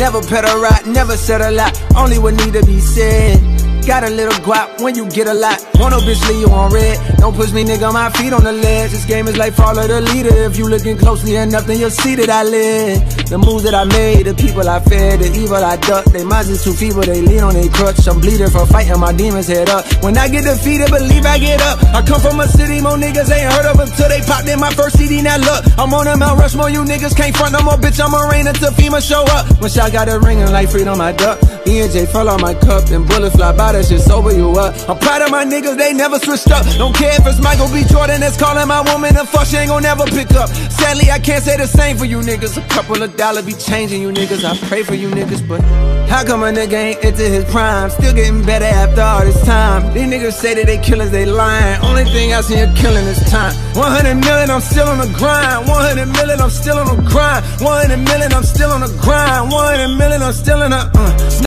Never pedal right, never said a lot, only what need to be said. Got a little guap when you get a lot. Want no bitch leave you on red. Don't push me, nigga, my feet on the ledge. This game is like follow the leader. If you looking closely enough, then you'll see that I live. The moves that I made, the people I fed, the evil I ducked. They minds is too feeble, they lean on their crutch. I'm bleeding from fighting my demons head up. When I get defeated, believe I get up. I come from a city, more niggas ain't heard of until they popped in my first CD. Now look, I'm on a Mount Rushmore, you niggas can't front no more, bitch. I'm a rain until FEMA show up. When shot got a ringing like freedom, I duck. E and J fell on my cup, and bullets fly by, that shit sober you up. I'm proud of my niggas, they never switched up. Don't care if it's Michael B. Jordan that's calling my woman a fuck, she ain't gon' never pick up. Sadly, I can't say the same for you niggas. A couple of dollars be changing you niggas. I pray for you niggas, but how come a nigga ain't into his prime? Still getting better after all this time. These niggas say that they killers, they lying. Only thing I see you killing is time. 100 million, I'm still on the grind. 100 million, I'm still on the grind. 100 million, I'm still on the grind. 100 million, I'm still in the.